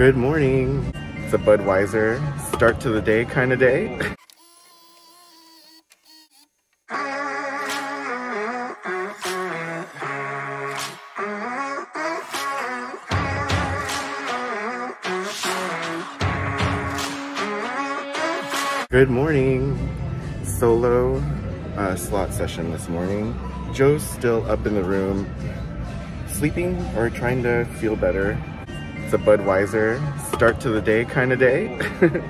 Good morning. It's a Budweiser start to the day kind of day. Good morning. Solo uh, slot session this morning. Joe's still up in the room, sleeping or trying to feel better. It's a Budweiser start to the day kind of day.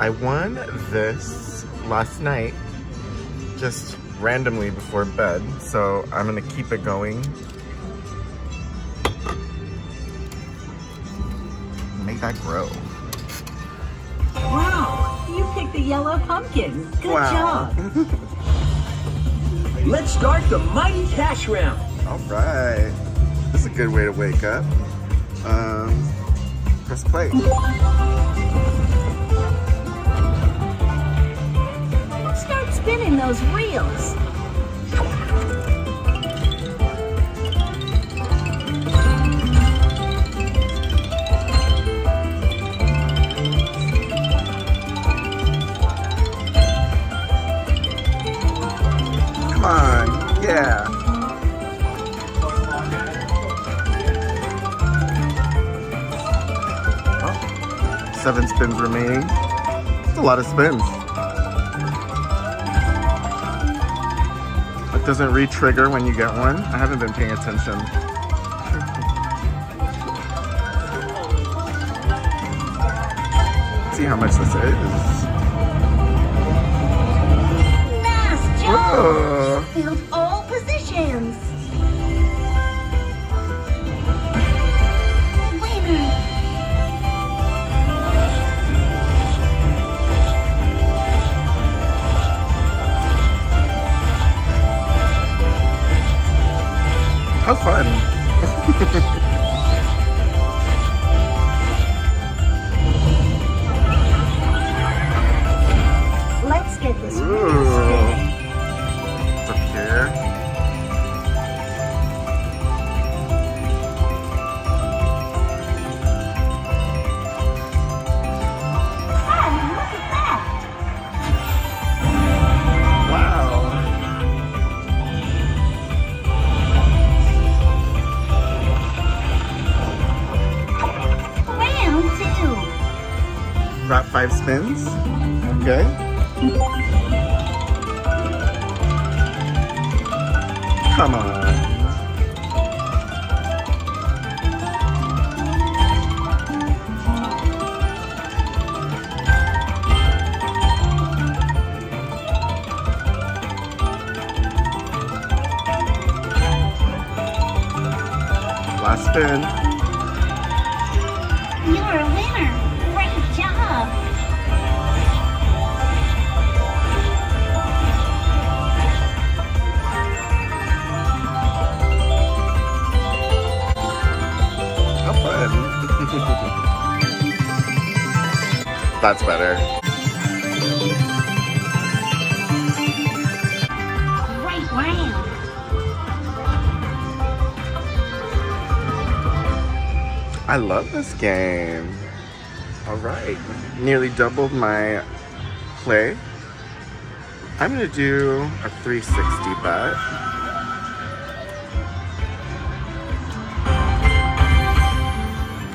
I won this last night, just randomly before bed, so I'm gonna keep it going. Make that grow. Wow, you picked the yellow pumpkin. Good Wow. job. Let's start the Mighty Cash Round. All right. This is a good way to wake up. Um, press play. Start spinning those reels. Come on. Yeah. Seven spins remaining. That's a lot of spins. It doesn't re-trigger when you get one. I haven't been paying attention. See how much this is. Nice Whoa. job. Filled all positions. How fun. five spins. Okay. Come on. Last spin. That's better. Great round. I love this game. All right, nearly doubled my play. I'm gonna do a 360 bet.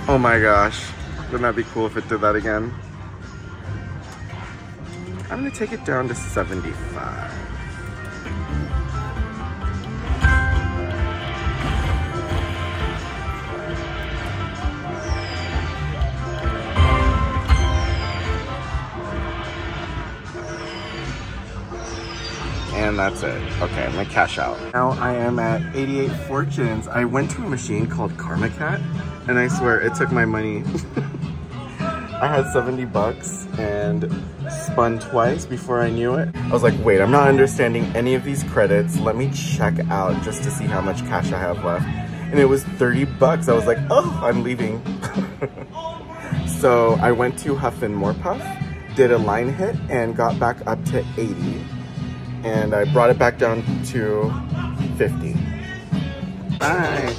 Oh my gosh, wouldn't that be cool if it did that again? I'm gonna take it down to 75. And that's it. Okay, I'm gonna cash out. Now I am at 88 fortunes. I went to a machine called Karma Cat, and I swear it took my money. I had 70 bucks and spun twice before I knew it. I was like, wait, I'm not understanding any of these credits. Let me check out just to see how much cash I have left. And it was 30 bucks. I was like, oh, I'm leaving. so I went to Huff and More Puff, did a line hit, and got back up to 80 and I brought it back down to 50. Bye.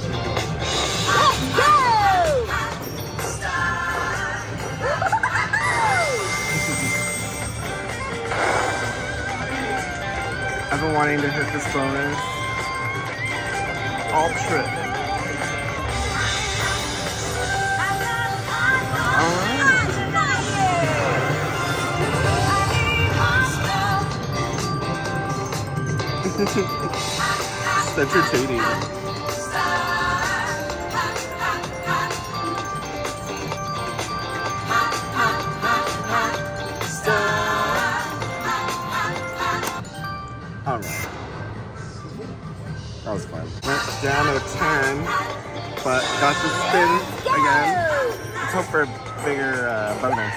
I've been wanting to hit this bonus all trip. It's entertaining. Alright. That was fun. Went down to 10, but got to spin again. Let's hope for a bigger uh, bonus.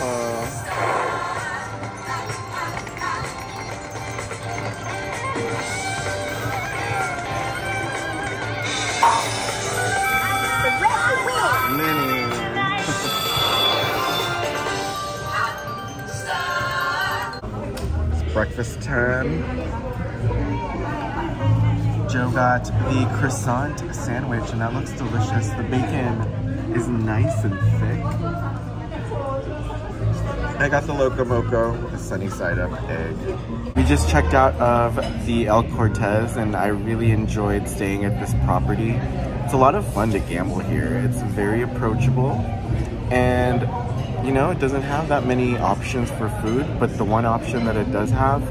Oh. Breakfast time. Joe got the croissant sandwich and that looks delicious. The bacon is nice and thick. I got the Loco Moco with sunny side up egg. We just checked out of the El Cortez and I really enjoyed staying at this property. It's a lot of fun to gamble here. It's very approachable and you know, it doesn't have that many options for food, but the one option that it does have,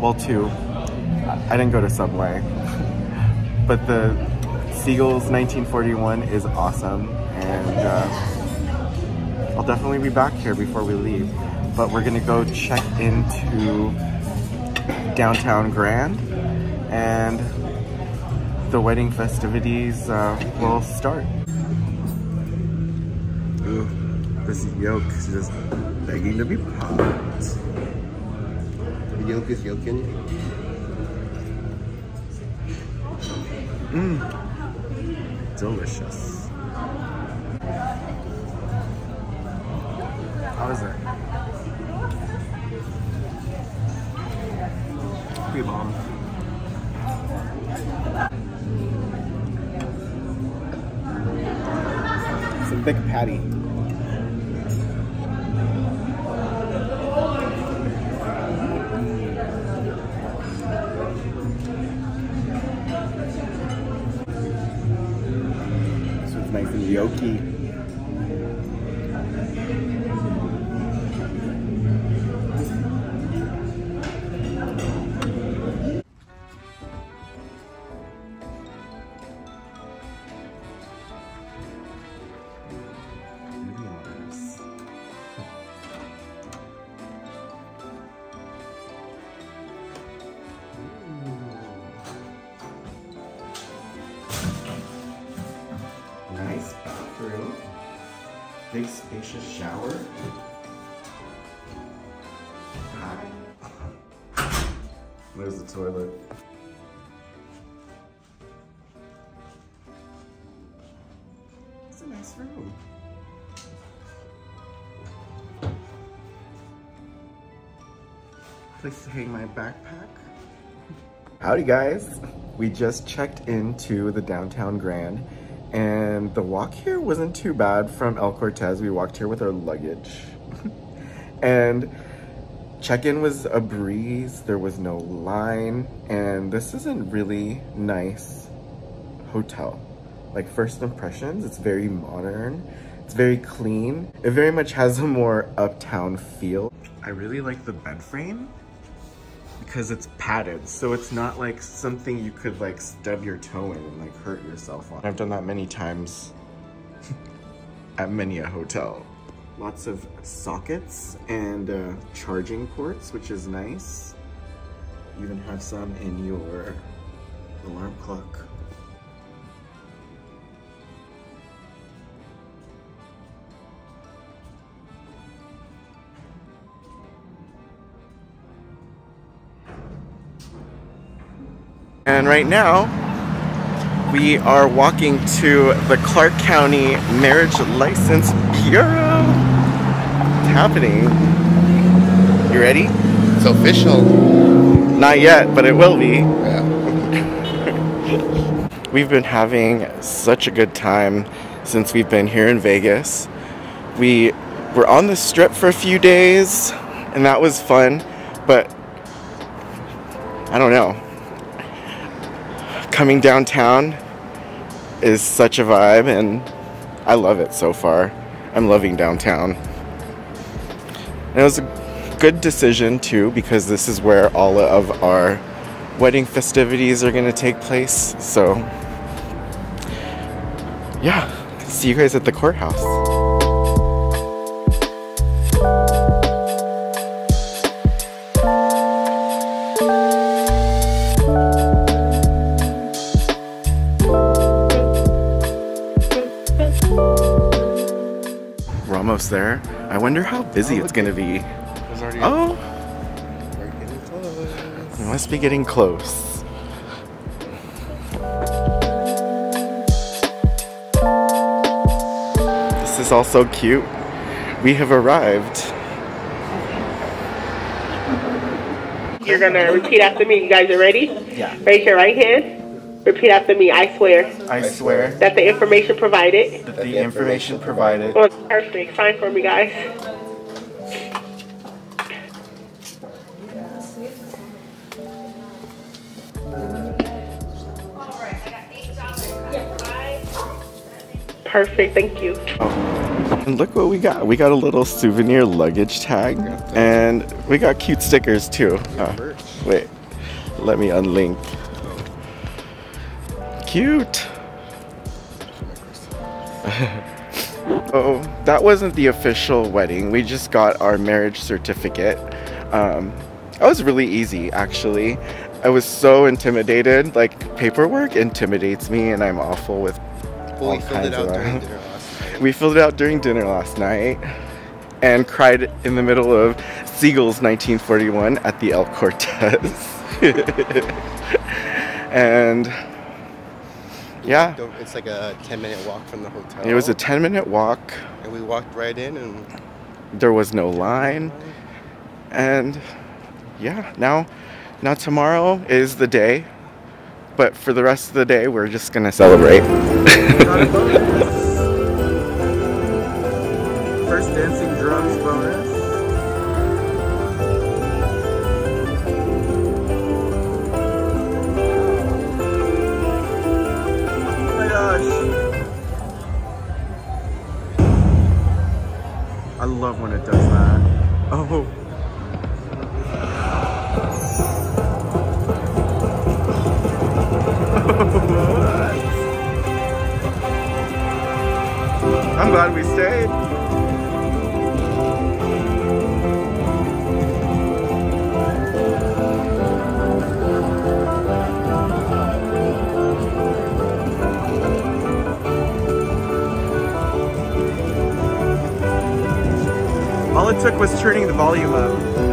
well two, I didn't go to Subway, but the Siegel's 1941 is awesome and uh, I'll definitely be back here before we leave. But we're gonna go check into downtown Grand and the wedding festivities uh, will start. This yolk is just begging to be popped. The yolk is yolking. Mmm, delicious. How is it? Pretty bomb. It's a patty. It's nice and yolky. Nice room. Place to hang my backpack. Howdy guys. We just checked into the downtown Grand and the walk here wasn't too bad from El Cortez. We walked here with our luggage. and check-in was a breeze. There was no line and this is a really nice hotel. Like first impressions, it's very modern. It's very clean. It very much has a more uptown feel. I really like the bed frame because it's padded so it's not like something you could like stub your toe in and like hurt yourself on. I've done that many times at many a hotel. Lots of sockets and uh, charging ports which is nice. You even have some in your alarm clock. And right now, we are walking to the Clark County Marriage License Bureau. It's happening. You ready? It's official. Not yet, but it will be. Yeah. We've been having such a good time since we've been here in Vegas. We were on the strip for a few days, and that was fun, but I don't know. Coming downtown is such a vibe, and I love it so far. I'm loving downtown. And it was a good decision too, because this is where all of our wedding festivities are going to take place. So, yeah, see you guys at the courthouse. We're there. I wonder how busy it's gonna be. Already Oh, we're getting close. we must be getting close. This is all so cute. We have arrived. You're gonna repeat after me. You guys are ready? Yeah. Raise your right hand. Repeat after me. I swear I swear that the information provided that the information provided was perfect. Sign for me, guys. Perfect. Thank you. And look what we got. We got a little souvenir luggage tag. And we got cute stickers too. Uh, wait, let me unlink. Cute. oh, that wasn't the official wedding. We just got our marriage certificate. Um, that was really easy, actually. I was so intimidated. Like, paperwork intimidates me, and I'm awful with Well, we all filled it kinds out of that. dinner last night. We filled it out during dinner last night and cried in the middle of Siegel's 1941 at the El Cortez. and yeah, It's like a 10 minute walk from the hotel. it was a 10 minute walk. And we walked right in and There was no line. And yeah, now now tomorrow is the day. But for the rest of the day, we're just gonna celebrate. took was turning the volume up.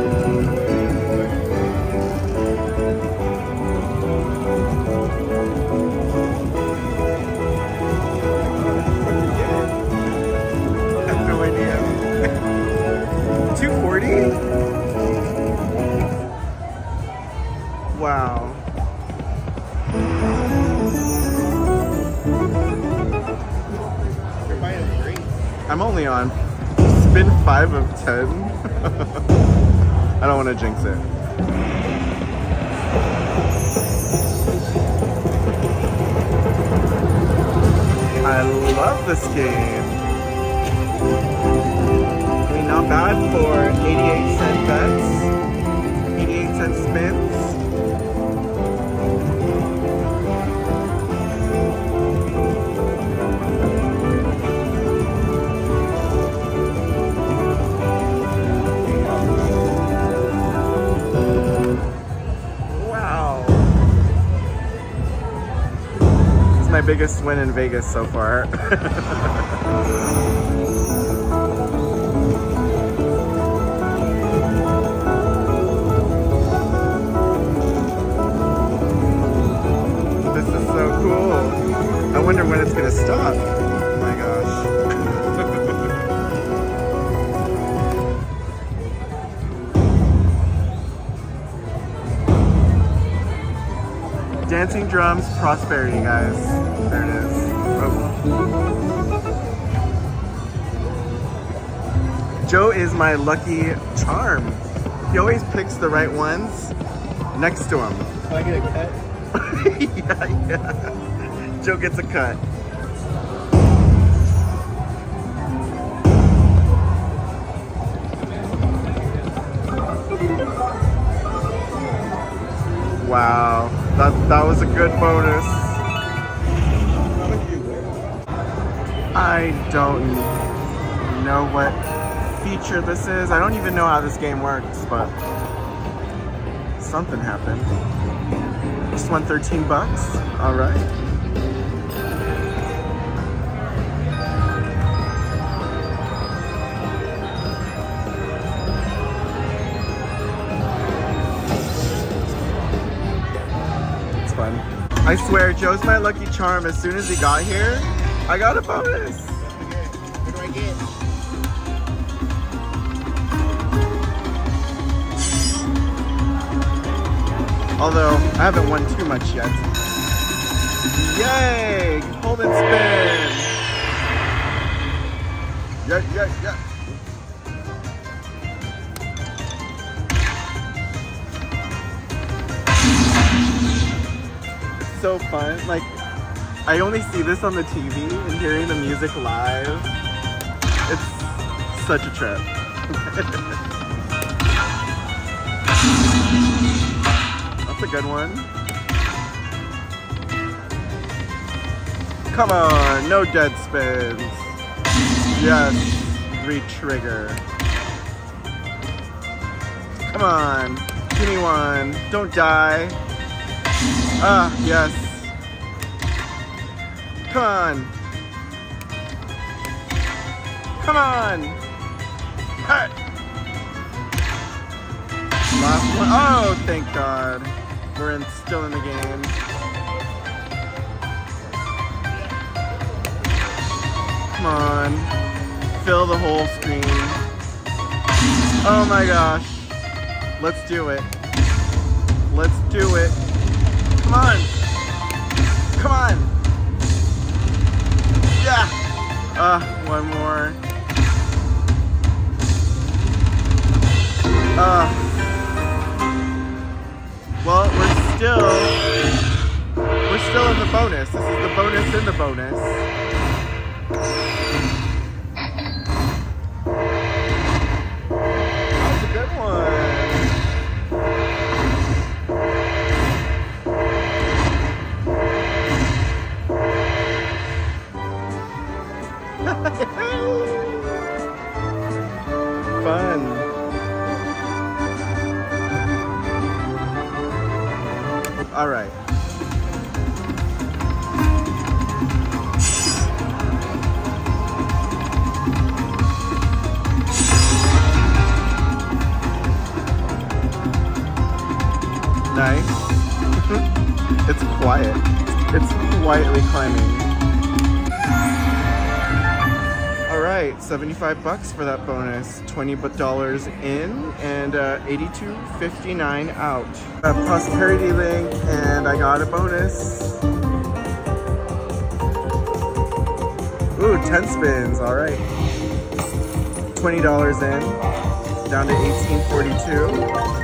5 of 10. I don't want to jinx it. I love this game. I mean, not bad for 88 cent bets, biggest win in Vegas so far. this is so cool. I wonder when it's gonna stop. Dancing drums, prosperity, guys. There it is. Oh. Joe is my lucky charm. He always picks the right ones, next to him. Can I get a cut? yeah, yeah. Joe gets a cut. Wow, that that was a good bonus. I don't know what feature this is. I don't even know how this game works, but something happened. Just won 13 bucks. All right. I swear, Joe's my lucky charm. As soon as he got here, I got a bonus. What do I get? Although, I haven't won too much yet. Yay! Hold spin! Yeah, yeah, yeah. So fun. Like, I only see this on the TV and hearing the music live. It's such a trip. That's a good one. Come on, no dead spins. Yes, re-trigger. Come on, give me one. Don't die. Ah, yes. Come on. Come on. Hey. Last one. Oh, thank God. We're in, still in the game. Come on. Fill the whole screen. Oh my gosh. Let's do it. Let's do it. Come on. Come on. Yeah. Uh, one more. Uh. Well, we're still we're still in the bonus. This is the bonus in the bonus. That was a good one. For that bonus. 20 bu- dollars in and uh, 82.59 out. A prosperity link and I got a bonus. Ooh, 10 spins, all right. $20 in, down to 18.42.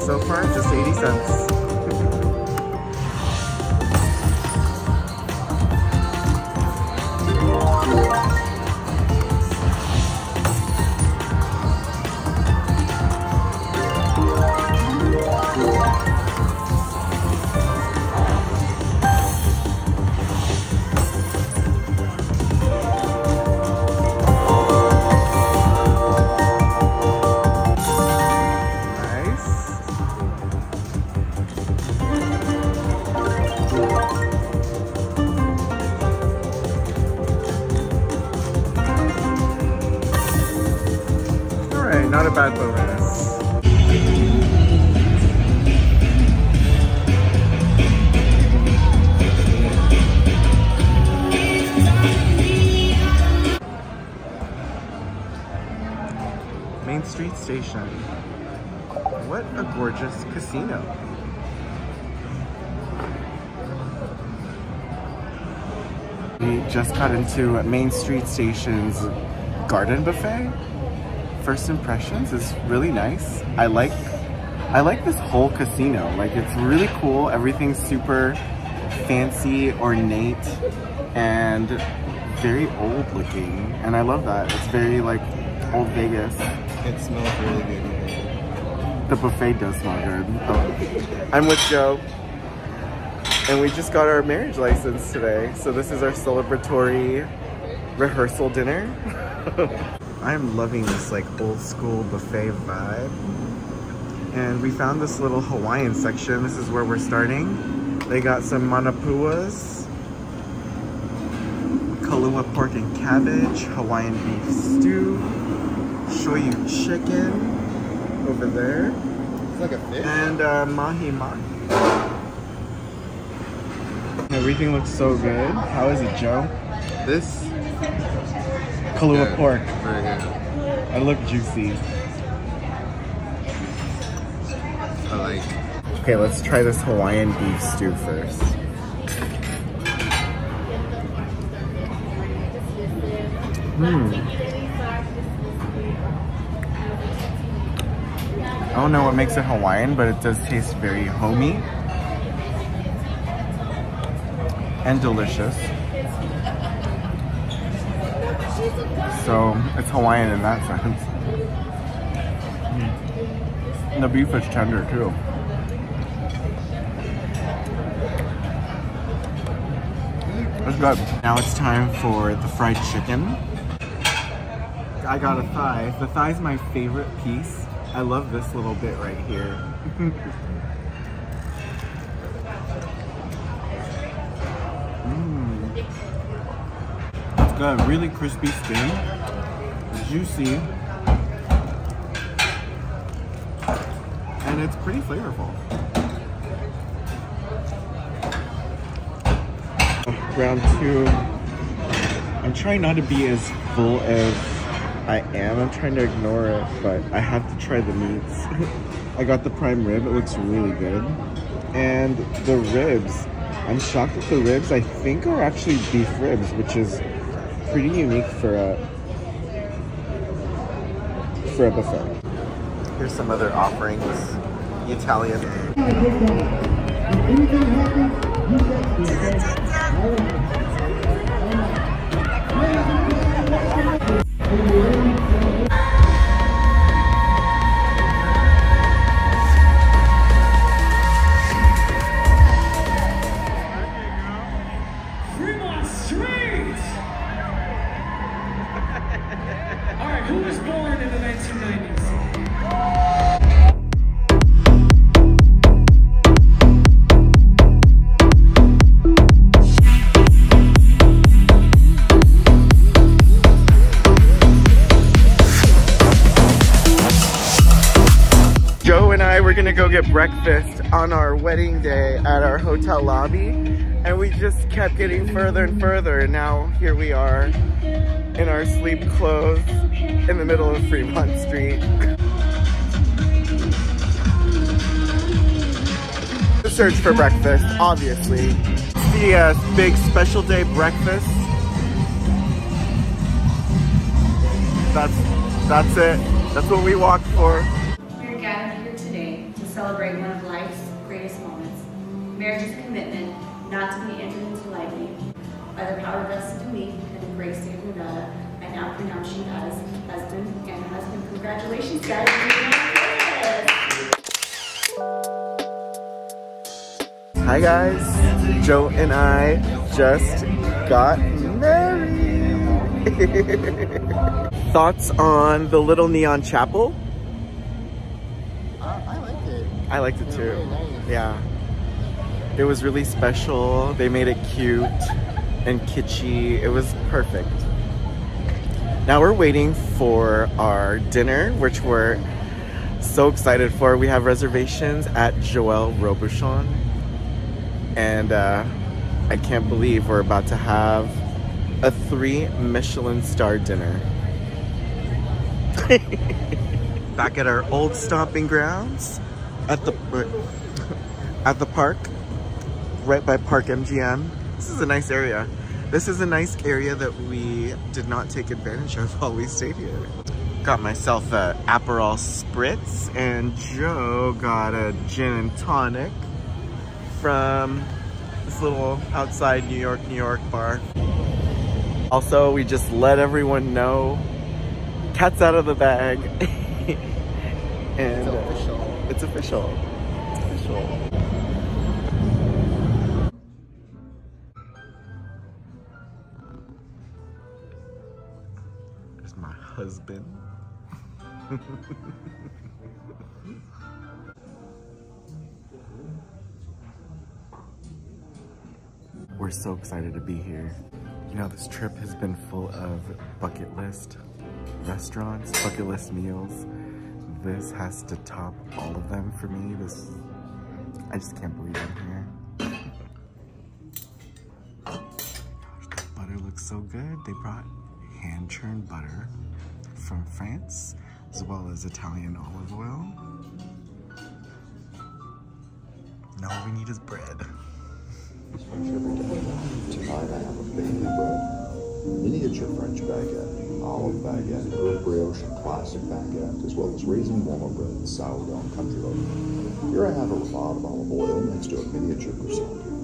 So far, just 80 cents. Just got into Main Street Station's garden buffet. First impressions is really nice. I like I like this whole casino. Like it's really cool. Everything's super fancy, ornate, and very old looking. And I love that. It's very like old Vegas. It smells really good. The buffet does smell good. Oh. I'm with Joe. And we just got our marriage license today. So this is our celebratory rehearsal dinner. I'm loving this like old school buffet vibe. And we found this little Hawaiian section. This is where we're starting. They got some manapuas, kalua pork and cabbage, Hawaiian beef stew, shoyu chicken over there, It's like a fish. and uh, mahi mahi. Everything looks so good. How is it, Joe? This? Kalua Good. pork. Very good. I look juicy. I like. Okay, let's try this Hawaiian beef stew first. Hmm. I don't know what makes it Hawaiian, but it does taste very homey and delicious. So it's Hawaiian in that sense. Mm. The beef is tender too. It's good. Now it's time for the fried chicken. I got a thigh. The thigh is my favorite piece. I love this little bit right here. got a really crispy skin, juicy, and it's pretty flavorful. round two. I'm trying not to be as full as I am. I'm trying to ignore it, but I have to try the meats. I got the prime rib. It looks really good. And the ribs, I'm shocked at the ribs. I think are actually beef ribs, which is pretty unique for a for a buffet. Here's some other offerings. Italian. Breakfast on our wedding day at our hotel lobby, and we just kept getting further and further. And now here we are in our sleep clothes in the middle of Fremont Street. The search for breakfast, obviously. The uh, big special day breakfast. That's that's it. That's what we walked for. Marriage's commitment not to be entered into lightly. By the power vested in me and the grace state of Nevada, I now pronounce you as husband and husband. Congratulations, guys. Hi guys, Joe and I just got married. Thoughts on the little neon chapel? I, I like it. I liked it It's too. really nice. Yeah. It was really special. They made it cute and kitschy. It was perfect. Now we're waiting for our dinner, which we're so excited for. We have reservations at Joel Robuchon. And uh, I can't believe we're about to have a three Michelin star dinner. Back at our old stomping grounds at the at the park, right by Park MGM. This is a nice area. This is a nice area that we did not take advantage of while we stayed here. Got myself a Aperol Spritz and Joe got a gin and tonic from this little outside New York, New York bar. Also, we just let everyone know cat's out of the bag. and uh, It's official. it's official. It's official. Husband. We're so excited to be here. You know, this trip has been full of bucket list restaurants, bucket list meals. This has to top all of them for me. This, I just can't believe I'm here. Gosh, butter looks so good. They brought hand churned butter from France, as well as Italian olive oil. Now all we need is bread. Tonight I have a family bread, miniature French baguette, olive baguette, herb brioche, and classic baguette, as well as raisin walnut bread and sourdough and country loaf. Here I have a lot of olive oil next to a miniature croissant.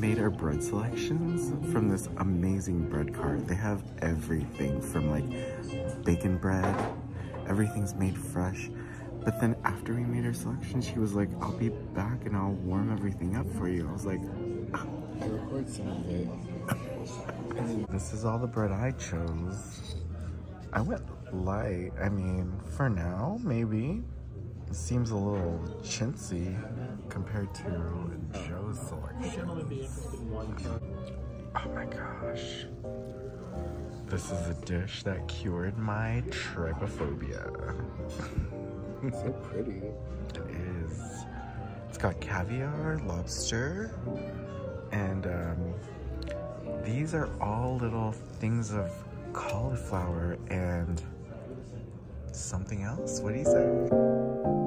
Made our bread selections from this amazing bread cart. They have everything from like bacon bread, everything's made fresh. But then after we made our selection, she was like, I'll be back and I'll warm everything up for you. I was like, I record some of it. this is all the bread I chose. I went light. I mean, for now, maybe. It seems a little chintzy compared to Joe's selection. Oh my gosh. This is a dish that cured my trypophobia. so pretty. It is. It's got caviar, lobster, and um, these are all little things of cauliflower and something else. What do you say?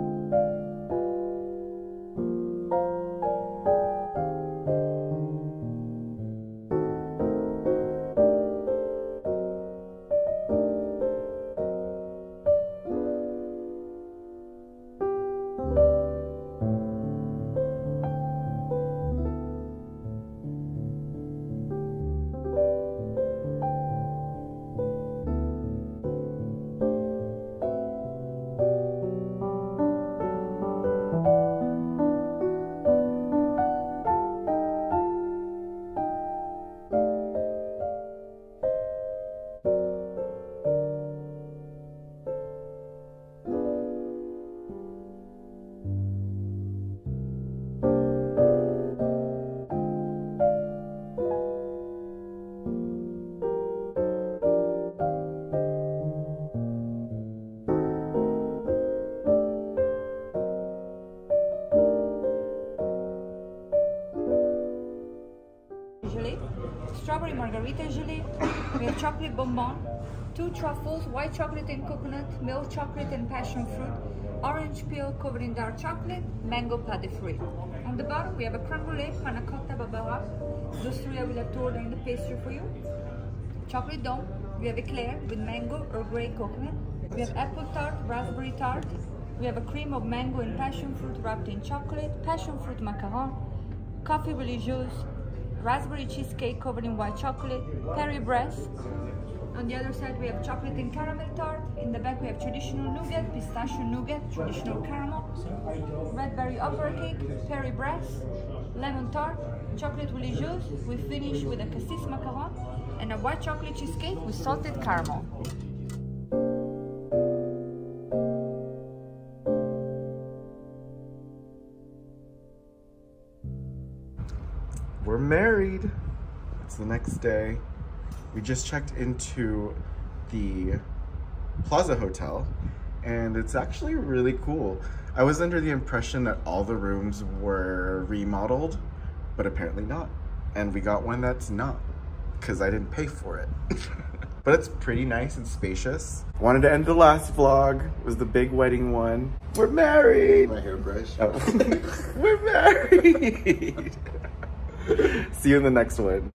Margarita gelée, we have chocolate bonbon, two truffles, white chocolate and coconut, milk chocolate and passion fruit, orange peel covered in dark chocolate, mango fruit. On the bottom we have a creme brulee, panna cotta. Those three I will have to order in the pastry for you. Chocolate dome, we have eclair with mango or grey coconut. We have apple tart, raspberry tart. We have a cream of mango and passion fruit wrapped in chocolate, passion fruit macaron, coffee religieuse, raspberry cheesecake covered in white chocolate, Paris-Brest. On the other side we have chocolate and caramel tart. In the back we have traditional nougat, pistachio nougat, traditional caramel, red berry opera cake, Paris-Brest, lemon tart, chocolate religieuse. We finish with a cassis macaron and a white chocolate cheesecake with salted caramel. Next day. We just checked into the Plaza Hotel and it's actually really cool. I was under the impression that all the rooms were remodeled, but apparently not. And we got one that's not because I didn't pay for it. but it's pretty nice and spacious. Wanted to end the last vlog. It was the big wedding one. We're married. My hairbrush. Oh. We're married. See you in the next one.